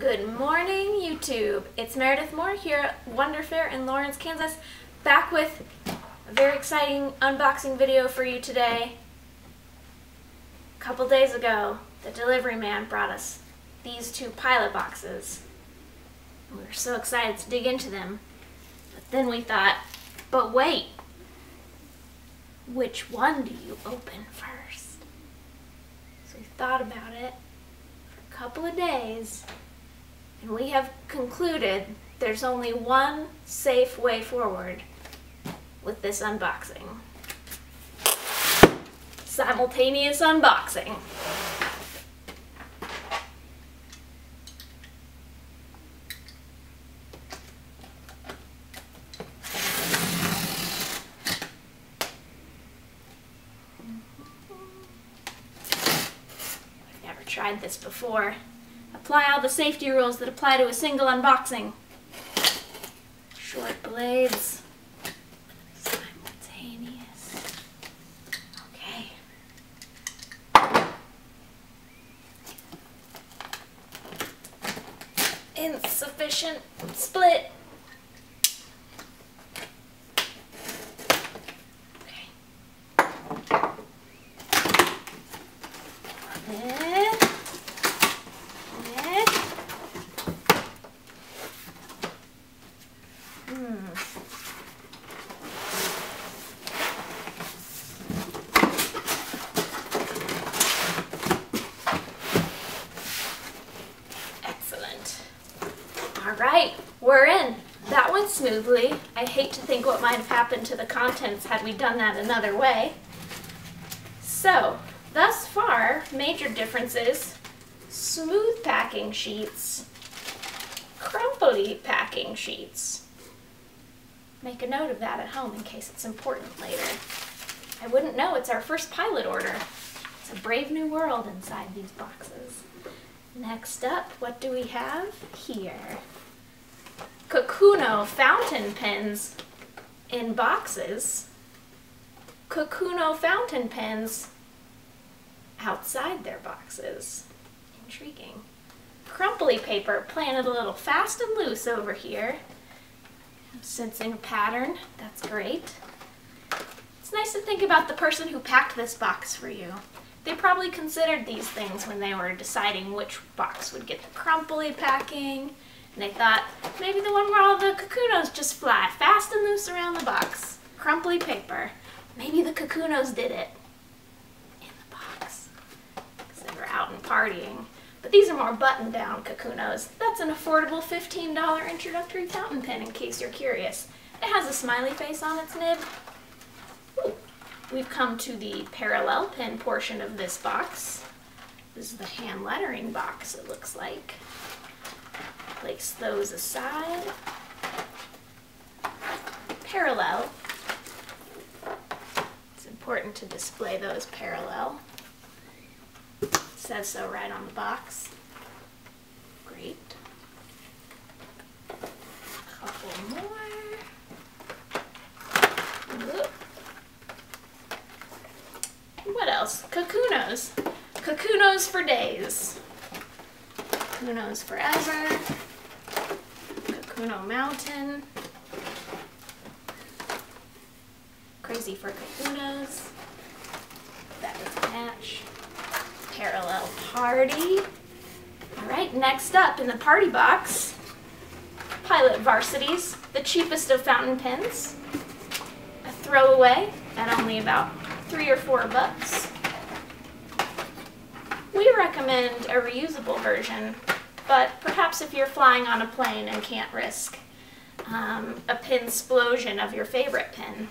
Good morning, YouTube. It's Meredith Moore here at Wonder Fair in Lawrence, Kansas, back with a very exciting unboxing video for you today. A couple days ago, the delivery man brought us these two pilot boxes. We were so excited to dig into them, but then we thought, but wait, which one do you open first? So we thought about it for a couple of days and we have concluded there's only one safe way forward with this unboxing. Simultaneous unboxing. I've never tried this before. Apply all the safety rules that apply to a single unboxing. Short blades. Simultaneous. Okay. Insufficient split. Okay. Then Next. Hmm. Excellent. All right, we're in. That went smoothly. I hate to think what might have happened to the contents had we done that another way. So, thus far, major differences smooth packing sheets, crumply packing sheets. Make a note of that at home in case it's important later. I wouldn't know, it's our first pilot order. It's a brave new world inside these boxes. Next up, what do we have here? Kakuno fountain pens in boxes. Kakuno fountain pens outside their boxes. Intriguing. Crumply paper planted a little fast and loose over here. I'm sensing a pattern. That's great. It's nice to think about the person who packed this box for you. They probably considered these things when they were deciding which box would get the crumply packing. And they thought, maybe the one where all the kakunos just fly fast and loose around the box. Crumply paper. Maybe the kakunos did it in the box. Because they were out and partying. But these are more button-down kakunos. That's an affordable $15 introductory fountain pen in case you're curious. It has a smiley face on its nib. Ooh. We've come to the parallel pen portion of this box. This is the hand lettering box, it looks like. Place those aside. Parallel. It's important to display those parallel says so right on the box. Great. A couple more. Whoop. What else? Kakunos. Kakunos for days. Kakunos forever. Kakuno Mountain. Crazy for Kakunos. That doesn't match parallel party. All right, next up in the party box, Pilot Varsities, the cheapest of fountain pens. A throwaway at only about three or four bucks. We recommend a reusable version, but perhaps if you're flying on a plane and can't risk um, a pin explosion of your favorite pin,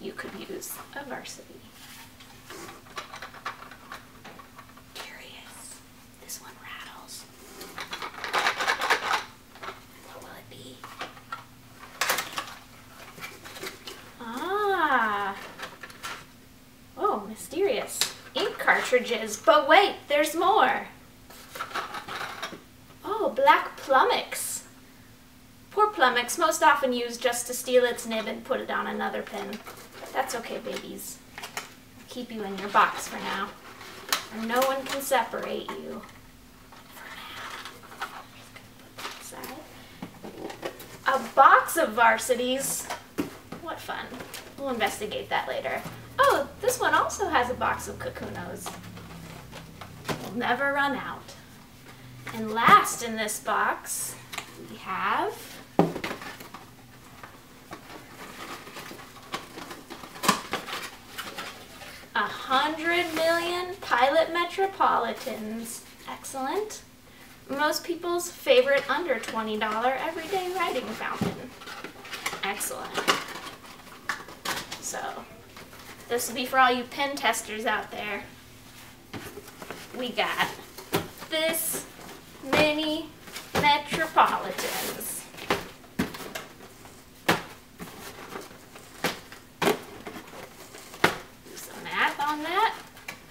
you could use a Varsity. Curious. This one rattles. What will it be? Ah. Oh, mysterious. Ink cartridges. But wait, there's more black plumix. Poor plumix, most often used just to steal its nib and put it on another pin. That's okay, babies. Keep you in your box for now. And no one can separate you. For now. A box of varsities. What fun. We'll investigate that later. Oh, this one also has a box of Kakunos. We'll never run out. And last in this box, we have a hundred million Pilot Metropolitans. Excellent. Most people's favorite under $20 everyday writing fountain. Excellent. So, this will be for all you pen testers out there. We got this many Metropolitans. Do some math on that.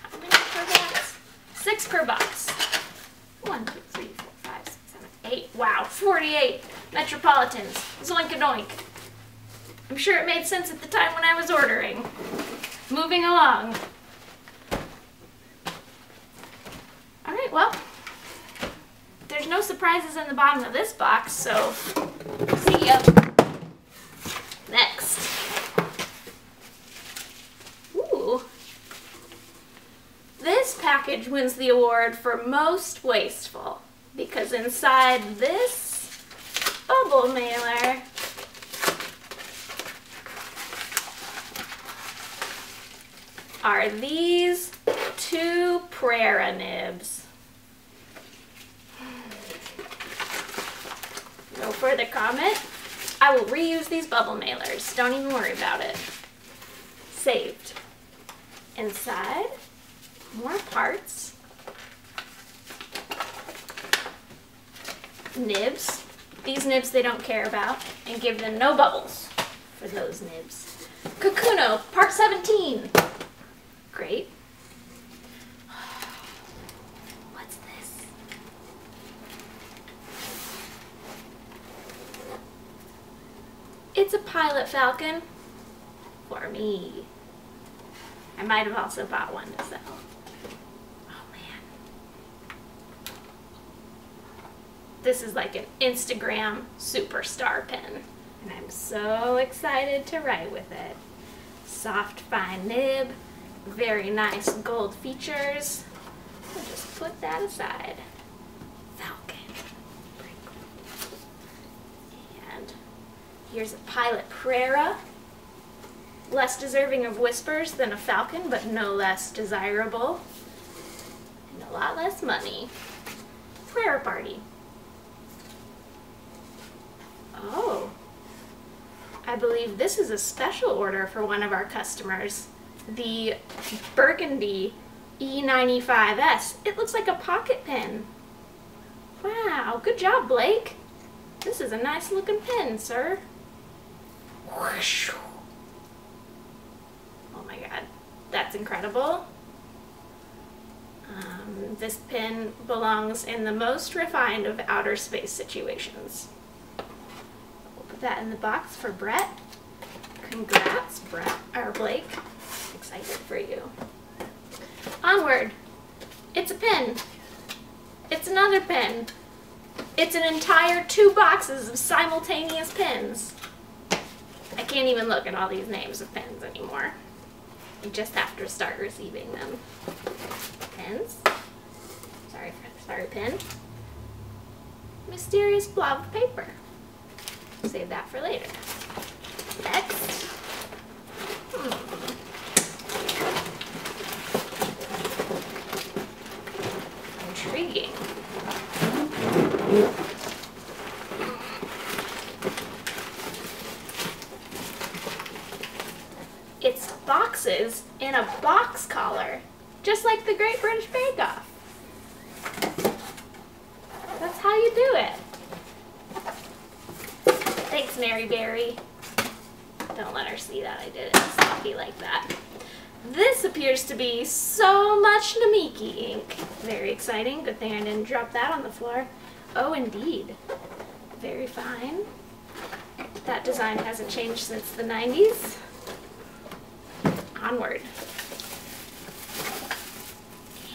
How many per box? Six per box. One, two, three, four, five, six, seven, eight. Wow, 48 Metropolitans. Zoink a doink. I'm sure it made sense at the time when I was ordering. Moving along. Alright, well, there's no surprises in the bottom of this box, so see ya. Next. Ooh. This package wins the award for most wasteful because inside this bubble mailer are these two Prera nibs. No further comment. I will reuse these bubble mailers. Don't even worry about it. Saved. Inside, more parts. Nibs. These nibs they don't care about and give them no bubbles for those nibs. Kakuno, part 17. Great. What's this? It's a pilot falcon for me. I might have also bought one to sell. Oh man. This is like an Instagram superstar pen. And I'm so excited to write with it. Soft, fine nib, very nice gold features. We'll just put that aside. Falcon. And here's a Pilot Prera. Less deserving of whispers than a Falcon, but no less desirable. And a lot less money. Prera Party. Oh. I believe this is a special order for one of our customers. The Burgundy E95S. It looks like a pocket pen. Wow, good job, Blake. This is a nice looking pen, sir. Whoosh. Oh my god, that's incredible. Um, this pin belongs in the most refined of outer space situations. We'll put that in the box for Brett. Congrats, Brett, or Blake. Excited for you. Onward. It's a pin. It's another pin. It's an entire two boxes of simultaneous pens. Can't even look at all these names of pens anymore. You just have to start receiving them. Pens. Sorry, sorry, pen. Mysterious blob of paper. Save that for later. Next. Hmm. Intriguing. It's boxes in a box collar, just like the Great British Bake Off. That's how you do it. Berry. Don't let her see that I did it sloppy like that. This appears to be so much Namiki ink. Very exciting. Good thing I didn't drop that on the floor. Oh, indeed. Very fine. That design hasn't changed since the 90s. Onward.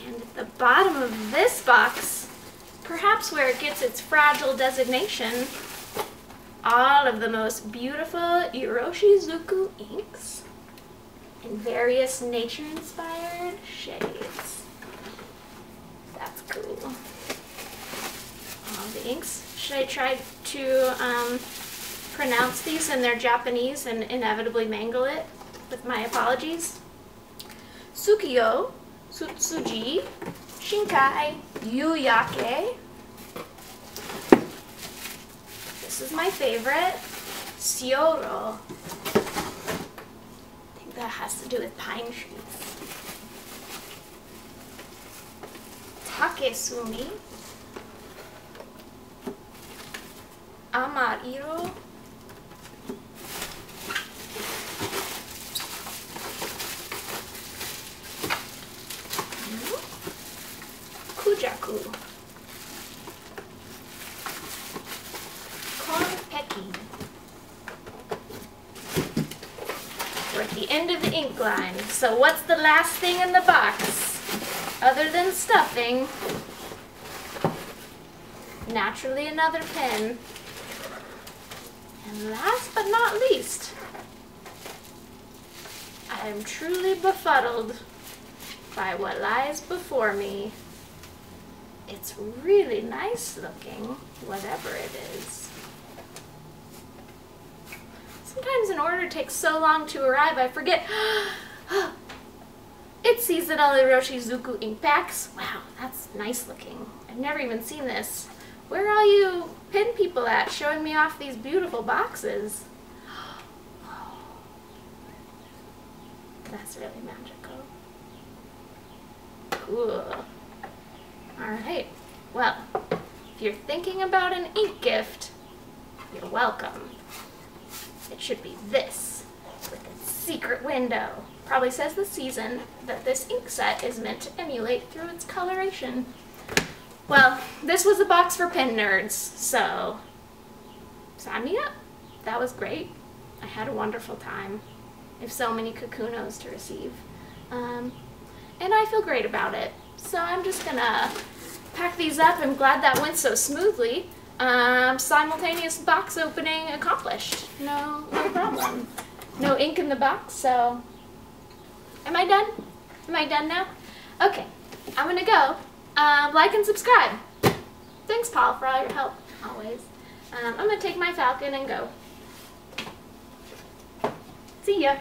And at the bottom of this box, perhaps where it gets its fragile designation, all of the most beautiful Iroshizuku inks in various nature-inspired shades. That's cool. All the inks. Should I try to um, pronounce these in their Japanese and inevitably mangle it with my apologies? Sukiyo, Tsutsuji, Shinkai, Yuyake. This is my favorite, Sioro. I think that has to do with pine trees. Takesumi, Amariro, Kujaku. Konpeki. We're at the end of the ink line. So what's the last thing in the box? Other than stuffing. Naturally another pen. And last but not least, I am truly befuddled by what lies before me. It's really nice looking, whatever it is. Sometimes an order takes so long to arrive, I forget. it's seasonal Iroshizuku ink packs. Wow, that's nice looking. I've never even seen this. Where are all you pin people at showing me off these beautiful boxes? That's really magical. Cool. Alright, well, if you're thinking about an ink gift, you're welcome. It should be this, with its secret window. Probably says the season that this ink set is meant to emulate through its coloration. Well, this was a box for pen nerds, so sign me up. That was great. I had a wonderful time. I have so many Kakunos to receive. Um, and I feel great about it. So I'm just gonna pack these up. I'm glad that went so smoothly. Um, simultaneous box opening accomplished. No, no problem. No ink in the box, so... Am I done? Am I done now? Okay, I'm gonna go. Um, like and subscribe. Thanks, Paul, for all your help, always. Um, I'm gonna take my falcon and go. See ya.